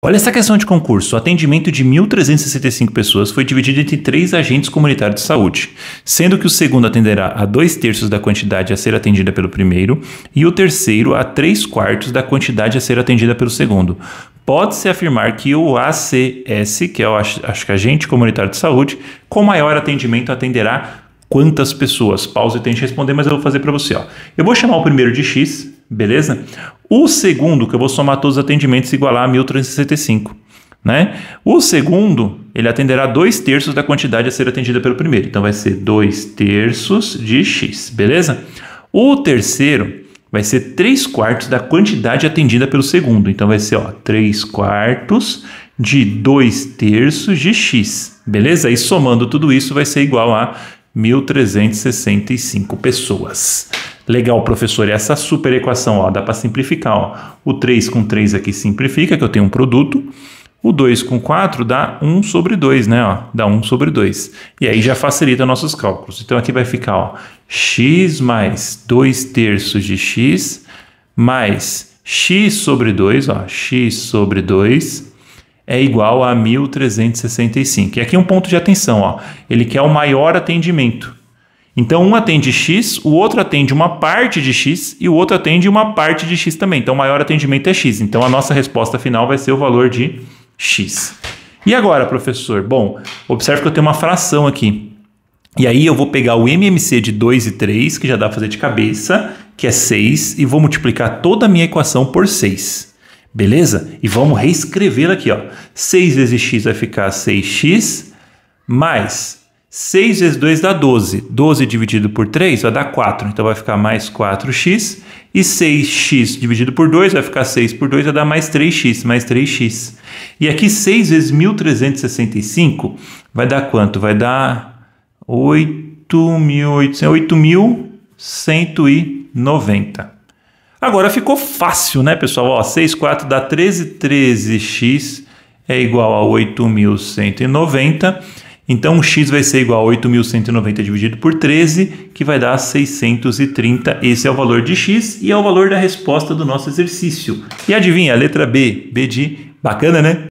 Olha essa questão de concurso. O atendimento de 1.365 pessoas foi dividido entre três agentes comunitários de saúde, sendo que o segundo atenderá a dois terços da quantidade a ser atendida pelo primeiro e o terceiro a três quartos da quantidade a ser atendida pelo segundo. Pode-se afirmar que o ACS, que é o acho que agente comunitário de saúde, com maior atendimento atenderá quantas pessoas? Pausa e tente responder, mas eu vou fazer para você. Ó. Eu vou chamar o primeiro de X, beleza? O segundo, que eu vou somar todos os atendimentos, igualar a 1365. Né? O segundo, ele atenderá dois terços da quantidade a ser atendida pelo primeiro. Então vai ser dois terços de X, beleza? O terceiro vai ser três quartos da quantidade atendida pelo segundo. Então vai ser ó, 3 quartos de 2 terços de X, beleza? E somando tudo isso vai ser igual a 1.365 pessoas. Legal, professor, essa super equação, ó, dá para simplificar. Ó. O 3 com 3 aqui simplifica, que eu tenho um produto. O 2 com 4 dá 1 sobre 2, né? Ó, dá 1 sobre 2. E aí já facilita nossos cálculos. Então aqui vai ficar ó, x mais 2 terços de x mais x sobre 2, ó, x sobre 2 é igual a 1.365. E aqui um ponto de atenção, ó. ele quer o maior atendimento. Então, um atende X, o outro atende uma parte de X e o outro atende uma parte de X também. Então, o maior atendimento é X. Então, a nossa resposta final vai ser o valor de X. E agora, professor? Bom, observe que eu tenho uma fração aqui. E aí eu vou pegar o MMC de 2 e 3, que já dá para fazer de cabeça, que é 6, e vou multiplicar toda a minha equação por 6. Beleza? E vamos reescrevê-la aqui, ó. 6 vezes x vai ficar 6x, mais 6 vezes 2 dá 12. 12 dividido por 3 vai dar 4, então vai ficar mais 4x. E 6x dividido por 2 vai ficar 6 por 2, vai dar mais 3x, mais 3x. E aqui 6 vezes 1.365 vai dar quanto? Vai dar 8.190. Agora ficou fácil, né, pessoal? Ó, 6, 4 dá 13, 13x é igual a 8.190. Então, x vai ser igual a 8.190 dividido por 13, que vai dar 630. Esse é o valor de x e é o valor da resposta do nosso exercício. E adivinha, a letra B, B de bacana, né?